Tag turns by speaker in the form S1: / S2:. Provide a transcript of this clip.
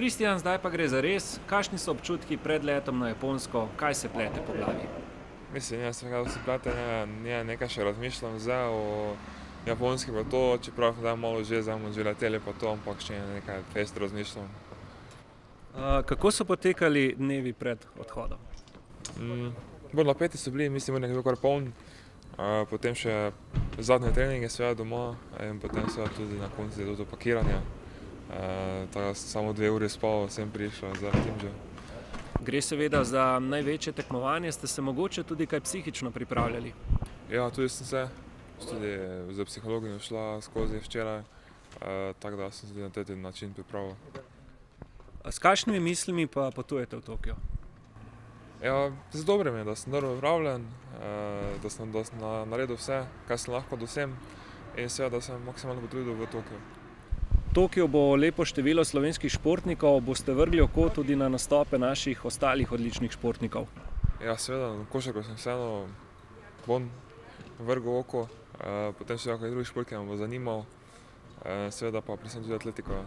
S1: Kristjan, zdaj pa gre za res. Kakšni so občutki pred letom na Japonsko, kaj se plete po glavi?
S2: Mislim, jaz sem ga vsi plate, ne, ne, nekaj še razmišljam zdaj o japonski pa to, čeprav da malo že zdaj bomo že leteli pa to, ampak še nekaj fest razmišljam.
S1: Uh, kako so potekali dnevi pred odhodom?
S2: Mm, bolj napeti so bili, mislim, da je bil kar poln. Uh, potem še zadnje treninge seveda doma in potem seveda tudi na koncu je to pakiranje. Uh, tako samo dve uri spal, sem prišel za tim že.
S1: Gre seveda za največje tekmovanje, ste se mogoče tudi kaj psihično pripravljali?
S2: Ja, tudi sem se, tudi za psihologijo šla skozi včeraj, uh, tako da sem se tudi na ta način pripravil.
S1: S kakšnimi mislimi pa potujete v Tokio?
S2: Ja, z dobrim je, da sem dobro pripravljen, da sem, da sem naredil vse, kar sem lahko dosem in seveda, da sem maksimalno potrudil v Tokio.
S1: Tokio bo lepo število slovenskih športnikov, boste vrgli oko tudi na nastope naših ostalih odličnih športnikov?
S2: Ja, seveda, na košarko sem vseeno bom vrgel oko, potem seveda, kaj drugi šport, ki me bo zanimal, seveda pa predvsem tudi atletiko.